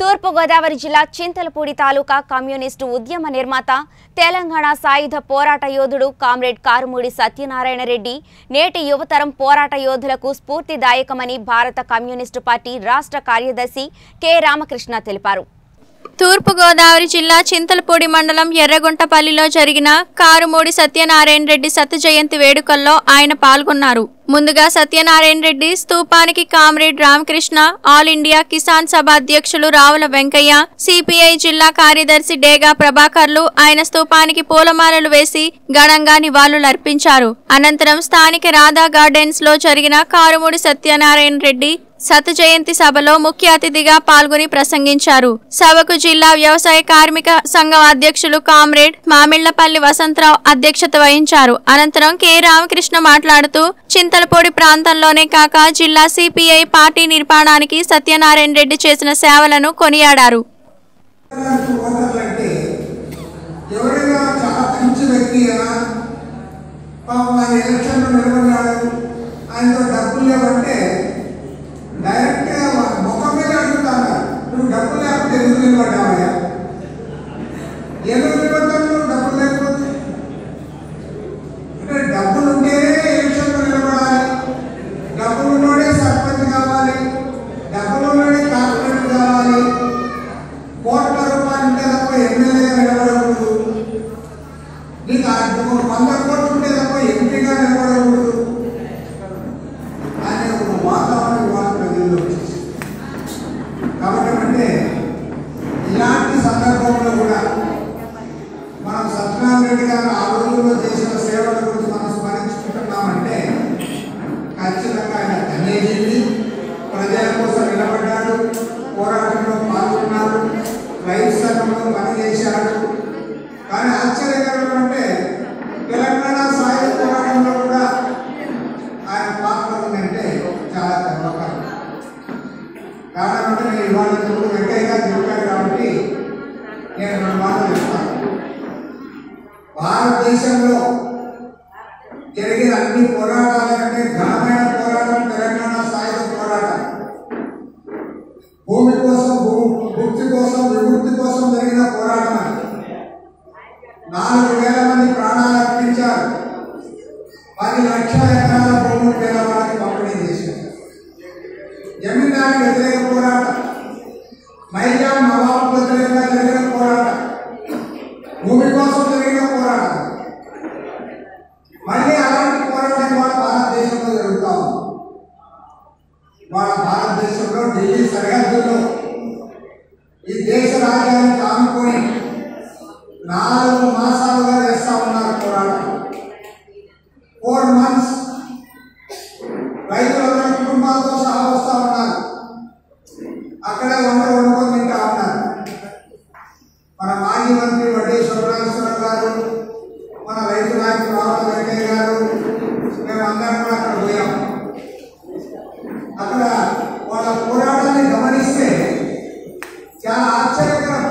తూర్పుగోదావరి జిల్లా చింతలపూడి తాలూకా కమ్యూనిస్టు ఉద్యమ నిర్మాత తెలంగాణ సాయుధ పోరాట యోధుడు కామ్రేడ్ కారుమూడి సత్యనారాయణ రెడ్డి నేటి యువతరం పోరాట యోధులకు స్ఫూర్తిదాయకమని భారత కమ్యూనిస్టు పార్టీ రాష్ట్ర కార్యదర్శి కె. రామకృష్ణ తెలిపారు. తూర్పుగోదావరి జిల్లా చింతలపూడి మండలం ఎర్రగుంటపల్లిలో జరిగిన కారుమూడి సత్యనారాయణ రెడ్డి సత్య జయంతి వేడుకల్లో ఆయన పాల్గొన్నారు. ముందుగా Satyanarayana Reddy స్తూపానికి comrade Ramakrishna all India Kisan Sabha అధ్యక్షులు రావుల వెంకయ్య సిపిఐ జిల్లా కార్యదర్శి డేగా ప్రభాకర్లు ఆయన స్తూపానికి పూలమాలలు వేసి ఘనంగా నివాళులర్పించారు అనంతరం స్థానిక రాధా గార్డెన్స్లో జరిగిన కారుమూడి సత్యనారాయణ రెడ్డి శత జయంతి సభలో ముఖ్య అతిథిగా పాల్గొని ప్రసంగించారు. సభకు జిల్లా వ్యవసాయ కార్మిక సంఘం అధ్యక్షులు కామ్రేడ్ మామిళ్ళపల్లి వసంతరావు అధ్యక్షత వహించారు. అనంతరం కె. రామకృష్ణ మాట్లాడుతూ చింతలపూడి ప్రాంతంలోనే కాక జిల్లా సిపిఐ పార్టీ నిర్మాణానికి సత్యనారాయణ రెడ్డి చేసిన సేవలను కొనియాడారు. ఎవరైనా చాలా మంచి వ్యక్తి అయినా పాపం ఆయన కోట్ల రూపాయలు ఉంటే తప్ప ఎమ్మెల్యేగా నిలబడకూడదు నీకు ఆ ఒక వంద కోట్లు ఖచ్చితంగా ఆయన ధన్యజీవి ప్రజల కోసం నిలబడ్డాడు. పోరాటంలో పాల్గొన్నాడు రైతు సంఘంలో పనిచేశాడు కానీ ఆశ్చర్యకరం అంటే తెలంగాణ సాయుధ పోరాటంలో కూడా ఆయన పాత్ర ఉందంటే చాలా గర్వకారం కారణం అంటే నేను ఇవాళ ఇంతకు వెంకయ్యగా గారు చెప్పాడు కాబట్టి నేను రెండు మాటలు చెప్తాను. భారతదేశంలో జరిగిన అన్ని పోరాటాల కంటే ఘనమైన లక్షల ఎకరాల భూములు పేదవాళ్ళకి పంపిణీ చేశారు జమీందారు వ్యతిరేక పోరాటం మైజా నవాబు వ్యతిరేకంగా జరిగిన పోరాటం భూమి కోసం జరిగిన పోరాటం మళ్ళీ అలాంటి పోరాటం ఇవాళ భారతదేశంలో జరుగుతా ఉంది వాళ్ళ భారతదేశంలో ఢిల్లీ సరిహద్దుల్లో ఈ దేశ రాజ్యాన్ని ఆనుకొని మన మాజీ మంత్రి వడ్డీ సుబ్రహ్మణ్యేశ్వరరావు గారు మన రైతు నాయకులు రావణ వెంకయ్య గారు మేము అందరం కూడా అక్కడ పోయాం. అక్కడ వాళ్ళ పోరాటాన్ని గమనిస్తే చాలా ఆశ్చర్యకరం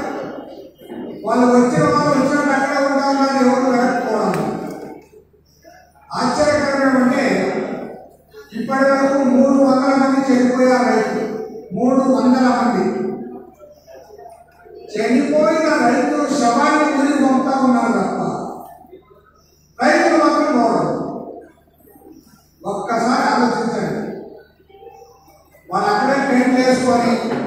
వాళ్ళు వచ్చిన వాళ్ళు వచ్చినట్టు అక్కడ ఉంటారు కానీ ఎవరు వెనక్కిపోవడం ఆశ్చర్యకరం ఏమంటే ఇప్పటి వరకు మూడు వందల మంది చనిపోయారు రైతులు. మూడు వందల మంది. చనిపోయిన రైతు శవాన్ని గురి పంపుతా ఉన్నారు తప్ప. రైతులు మాత్రం పోవడం ఒక్కసారి ఆలోచించండి. వాళ్ళు అక్కడే పెయింట్ వేసుకొని